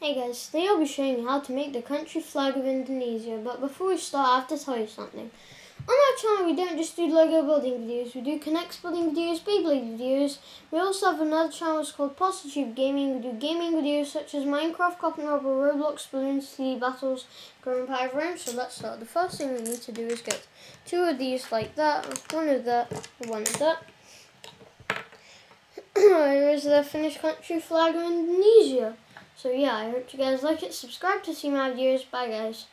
Hey guys, today I'll be showing you how to make the country flag of Indonesia, but before we start I have to tell you something. On our channel we don't just do Lego building videos, we do K'NEX building videos, Beyblade videos. We also have another channel it's called Parsatube Gaming. We do gaming videos such as Minecraft, Cop and Robber, Roblox, Bloons, TD battles, Growing Power Rooms. So let's start. The first thing we need to do is get two of these like that, one of that, one of that. Here is the finished country flag of Indonesia. So yeah, I hope you guys like it. Subscribe to see my videos. Bye guys.